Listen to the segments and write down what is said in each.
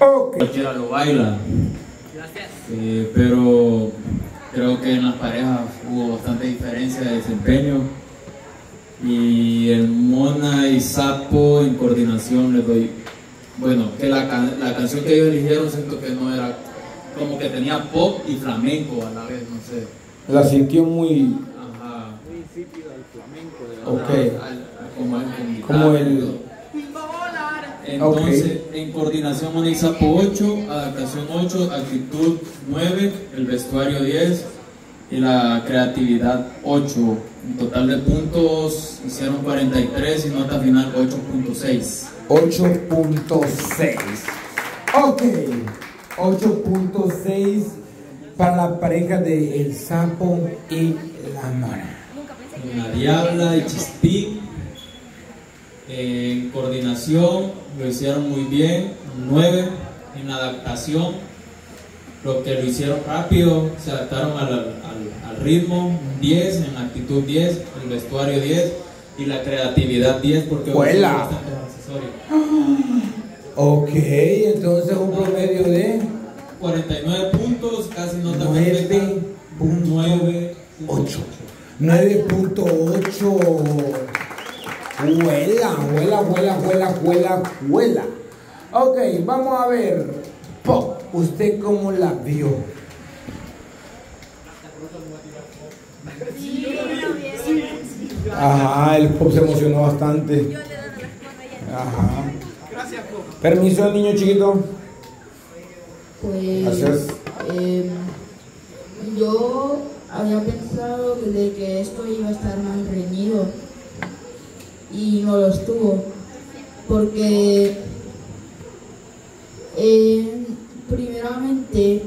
Ok. Cualquiera lo baila. Eh, pero creo que en las parejas hubo bastante diferencia de desempeño. Y el Mona y Sapo en coordinación les doy. Bueno, que la, la canción que ellos eligieron siento que no era. Como que tenía pop y flamenco a la vez, no sé. La sintió muy. Ajá. Ok. Al- al- como, el- Como el- Entonces, en coordinación Sapo 8, adaptación 8, actitud 9, el vestuario 10 y la creatividad 8. En total de puntos hicieron 43 y nota final 8.6. 8.6. Ok. 8.6 para la pareja de El Sapo y la Mona. La Diabla y Chispín. En coordinación lo hicieron muy bien, 9. En adaptación, lo que lo hicieron rápido, se adaptaron al, al- al ritmo, 10. En actitud 10, el vestuario 10 y la creatividad 10 porque accesorios. Ok, entonces un promedio de 49 puntos, casi nota 9 perfecta. 9. 8. 9.8. Huela, huela, huela, huela, huela, huela. Ok, vamos a ver. Pop, ¿usted cómo la vio? Ajá, el pop se emocionó bastante. Ajá. Permiso al niño chiquito. Pues Gracias. em, yo había pensado que de que esto iba a estar más reñido y no lo estuvo porque em, primeramente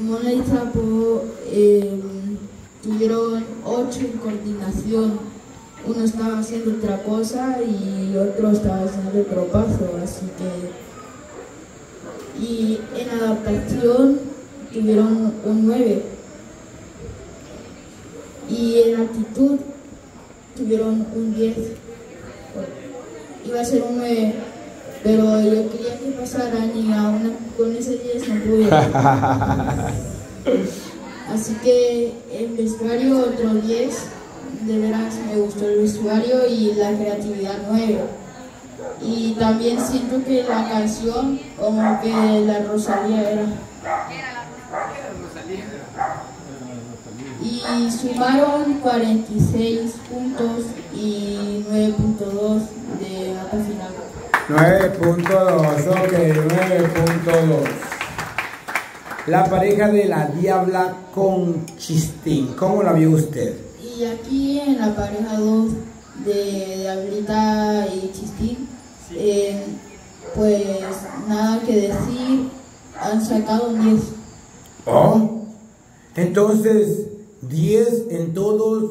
Mona y Chapo em, tuvieron ocho en coordinación. Uno estaba haciendo otra cosa y otro estaba haciendo otro paso así que y en adaptación tuvieron un 9 y en actitud tuvieron un 10 iba a ser un 9 pero yo quería que pasaran y aún con ese 10 no pude. Así que en vestuario otro 10 de veras me gustó el vestuario y la creatividad 9 y también siento que la canción, como que la Rosalía era. Y sumaron 46 puntos y 9.2 de nota final. 9.2, ok, 9.2. La pareja de la Diabla con Chistín, ¿cómo la vio usted? Y aquí en la pareja 2 de Diablita y Chistín, eh, pues nada que decir, han sacado un 10. Oh, entonces 10 en todos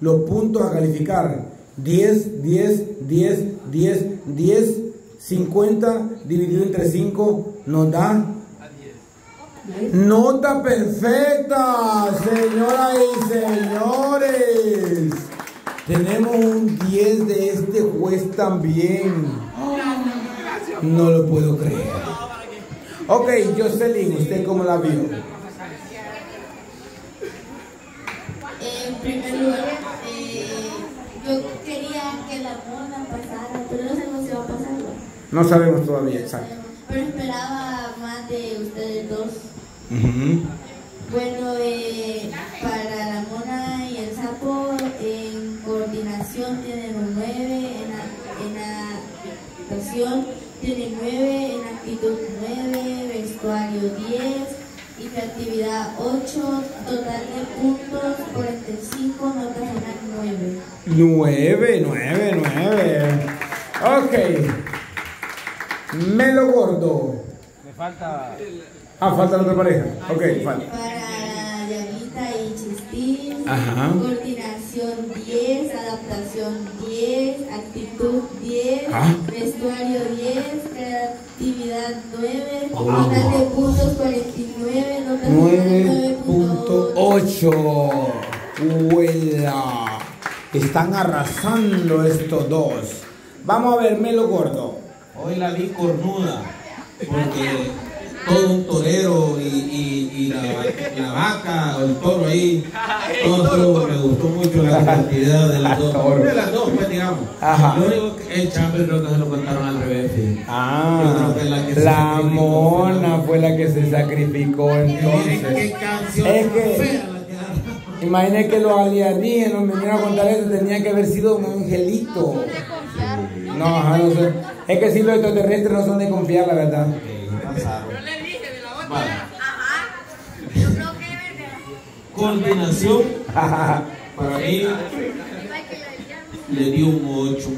los puntos a calificar. 10, 10, 10, 10, 10, 50 dividido entre 5 nos da nota perfecta, señoras y señores. Tenemos un 10 de este juez también. No lo puedo creer. Ok, Jocelyn, ¿usted cómo la vio? Eh, yo quería que la mona pasara, pero no sabemos si va a pasar. ¿no? No sabemos todavía, exacto. Pero esperaba más de ustedes dos. Ujú. Bueno, eh, para la mona y el sapo, en coordinación tienen un 9, en, a- en actuación tienen 9, en actitud 9, vestuario 10 y creatividad 8, total de puntos 45, nota final 9. 9, 9, 9. Ok. Melo gordo. Me falta. Ah, falta la otra pareja. Ok, falta. Para Diablita y Chistín, Ajá. coordinación 10, adaptación 10, actitud 10, Ah. vestuario 10, creatividad 9, Oh. total de puntos 49, nota final 9.8. 9.8. Huela. Están arrasando estos dos. Vamos a ver, Melo gordo. Hoy la vi cornuda. porque todo un torero y, y, y la, la, vaca o el toro ahí, todo me gustó mucho la cantidad de las dos. De las dos, pues digamos. Ajá. Lo único que el chamber creo que se lo contaron al revés. ¿sí? Ah, la, la mona fue la que se sacrificó entonces. ¿Qué canción es que, Imagínate que los alienígenas me vinieron a contar eso, tenía que haber sido un angelito. No, ajá, no sé. Es que si los extraterrestres no son de confiar, la verdad. Yo le dije de la otra. Ajá. Coordinación. Para mí le dio un 8.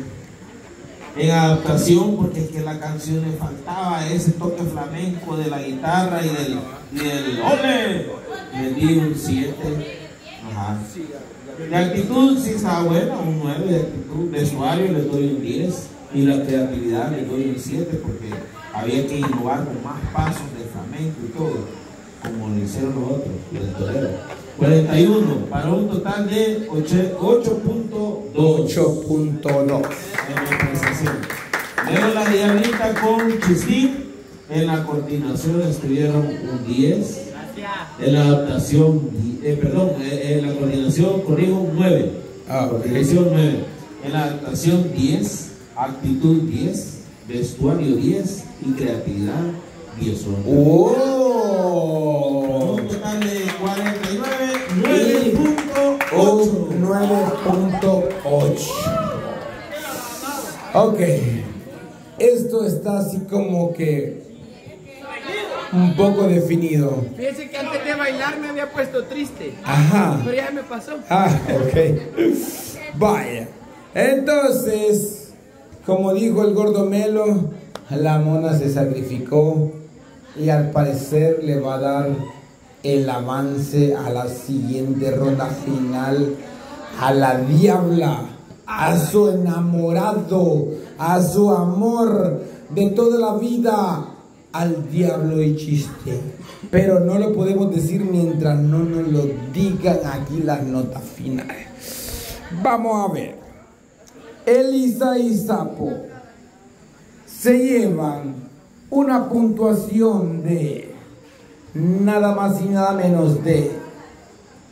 En adaptación, porque es que la canción le faltaba ese toque flamenco de la guitarra y del, y del ¡Ole! Le di un 7. Ajá. De actitud sí estaba buena, un 9 de actitud. De usuario le doy un 10. Y la creatividad le doy un 7 porque había que innovar con más pasos de flamenco y todo, como lo hicieron los otros, los torero. 41, para un total de 8.2. 8.2. Luego la diablita con Chistín. En la coordinación estuvieron un 10. En la adaptación, eh, perdón, eh, en la coordinación corrijo un 9. Ah, coordinación 9. En la adaptación 10. Actitud 10. Vestuario 10 y creatividad 10 ¡Oh! Un total de 49, 9.8. 9.8. Ok. Esto está así como que un poco definido. Fíjense que antes de bailar me había puesto triste. Ajá. Pero ya me pasó. Ah, ok. Vaya. Entonces, como dijo el gordo Melo, la mona se sacrificó y al parecer le va a dar el avance a la siguiente ronda final a la diabla, a su enamorado, a su amor de toda la vida, al diablo y chiste. Pero no lo podemos decir mientras no nos lo digan aquí las notas finales. Vamos a ver. Elisa y Sapo se llevan una puntuación de nada más y nada menos de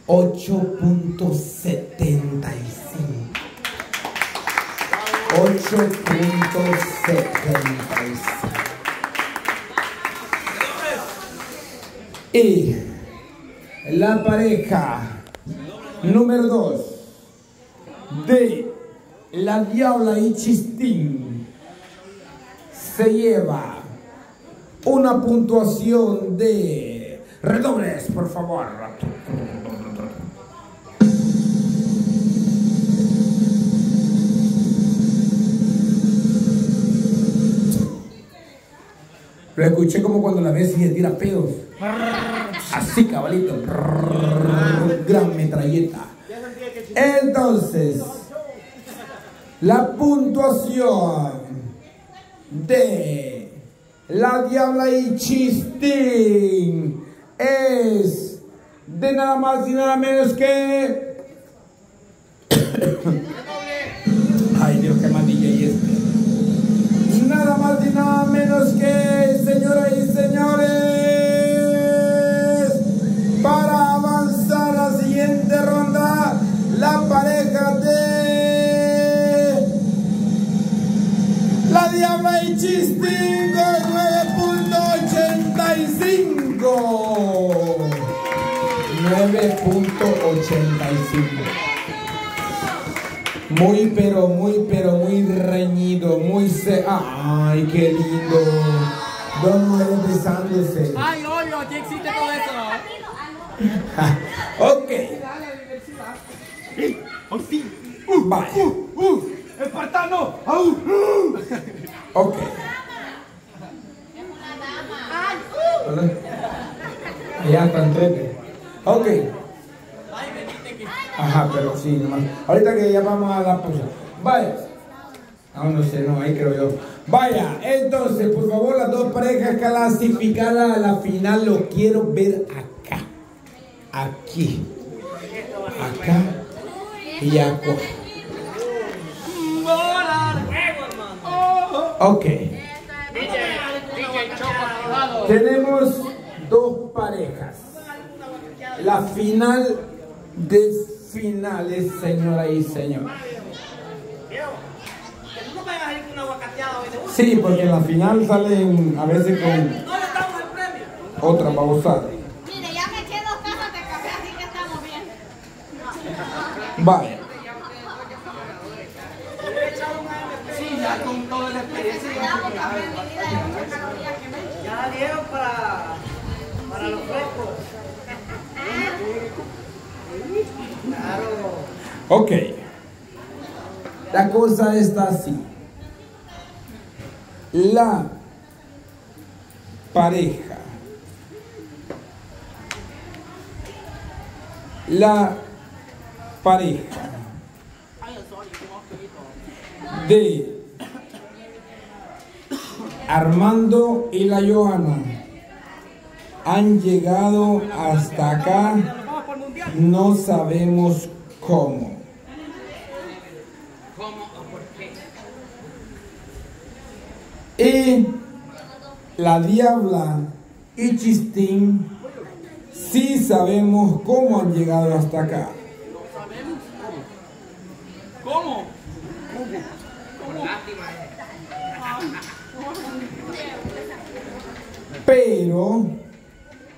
8.75. 8.75. Y la pareja número 2 de la Diabla y Chistín se lleva una puntuación de redobles, por favor. Lo escuché como cuando la ves y se tira pedos. Así, cabalito. Gran metralleta. Entonces, la puntuación de la diabla y chistín es de nada más y nada menos que... Diabla y Chistín con 9.85. 9.85. Muy, pero muy, pero muy reñido, muy se... ¡Ay, qué lindo! Dos mujeres besándose. Ay, obvio, aquí existe todo eso. ok. Por fin. Vaya. ¡Espartano! Ok. Ya está entrete. Ok. Ajá, pero sí, nomás. Ahorita que ya vamos a la pausa. Vaya. Aún no sé, no, ahí creo yo. Vaya, entonces, por favor, las dos parejas clasificadas a la final lo quiero ver acá. Aquí. Acá y acá. Ok. Tenemos dos parejas. La final de finales, señora y señor. Sí, porque en la final salen a veces con otra para usar. Mire, ya me quedo cajas de café, así que estamos bien. Vaya. Sí, ya con toda la experiencia. Ya dieron para, para los frescos. Claro. Ok. La cosa está así. La pareja. La pareja de Armando y la Joana han llegado hasta acá. No sabemos cómo. Y la diabla y Chistín sí sabemos cómo han llegado hasta acá. ¿Cómo? Pero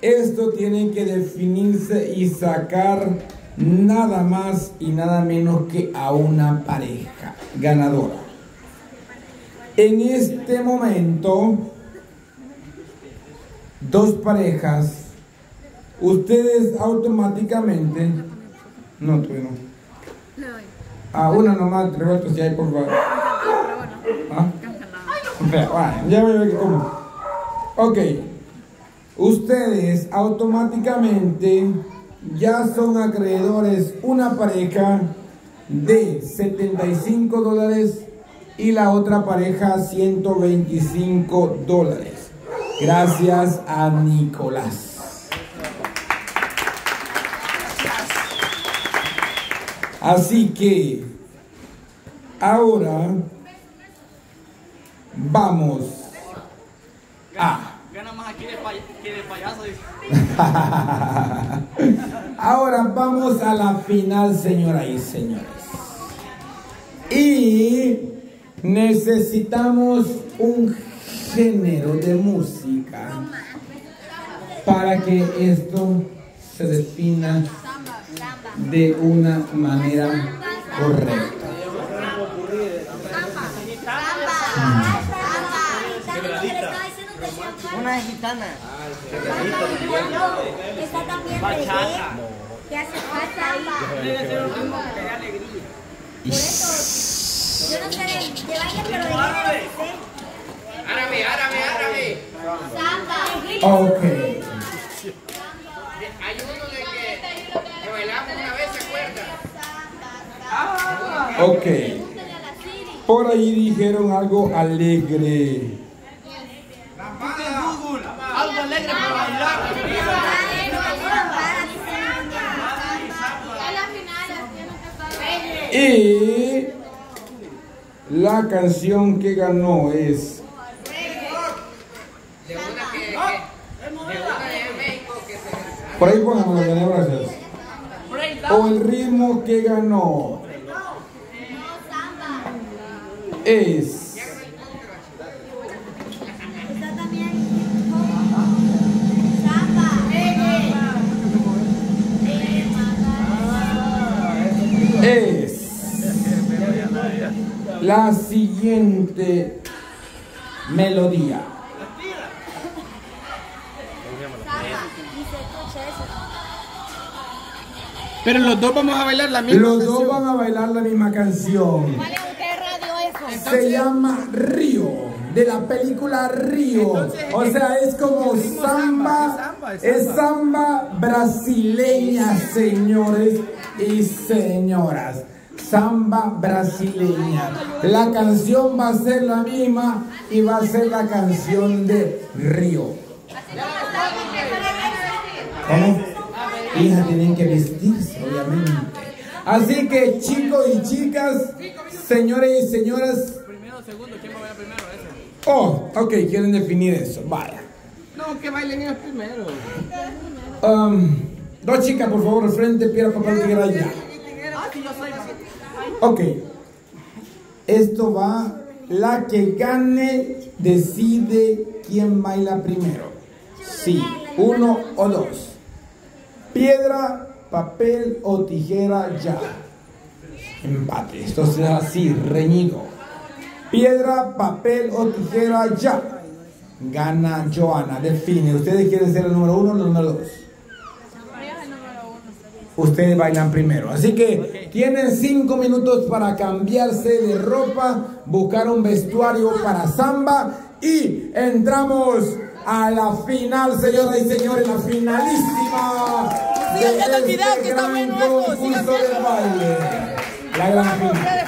esto tiene que definirse y sacar nada más y nada menos que a una pareja ganadora. En este momento, dos parejas, ustedes automáticamente, no, tú no. A una nomás, Roberto, si hay por favor. ¿Ah? Bueno, ya voy a ver cómo. Ok, ustedes automáticamente ya son acreedores una pareja de 75 dólares y la otra pareja 125 dólares. Gracias a Nicolás. Así que ahora vamos a... Gana más aquí de, pay que de payaso. Ahora vamos a la final, señoras y señores. Y necesitamos un género de música para que esto se defina de una manera correcta. Una gitana. Está también Bachata. reggae, que hace falta. Debe ser un ritmo que dé alegría. Por eso, yo no sé de, baile, pero de género sí sé. Árabe, árabe, árabe. Ok. Hay uno de que, que bailamos una vez, ¿se acuerdan? Ok. Por ahí dijeron algo alegre. Google, algo alegre para bailar. En las finales tienen que estar... Y la canción que ganó es De una que, que- de una de México que se... por ahí pónganme la gracias. O el ritmo que ganó es Está también samba. es la siguiente melodía. Pero los dos vamos a bailar la misma Los canción. dos van a bailar la misma canción. ¿Cuál es qué radio eso? Se llama Río, de la película Río. O sea, es como samba, es samba brasileña, señores y señoras. Samba brasileña. La canción va a ser la misma y va a ser la canción de Río. ¿Cómo? Hija, tienen que vestirse, obviamente. Así que chicos y chicas, señores y señoras, Primero, segundo, ¿quién va a bailar primero? Oh, ok, quieren definir eso. Vaya. No, que bailen ellos primero. Um, dos chicas, por favor, al frente, piedra, papel, tijera, ya. Ah, sí, yo soy. Ok. Esto va, la que gane decide quién baila primero. Sí, uno o dos. Piedra, papel o tijera, ya. Empate, esto será así, reñido. Piedra, papel o tijera, ya. Gana Joana, define. ¿Ustedes quieren ser el número uno o el número dos? Ustedes bailan primero. Así que tienen cinco minutos para cambiarse de ropa, buscar un vestuario para samba y entramos a la final, señoras y señores, la finalísima Sigan viendo el video, este que está sigan viendo. La gran final.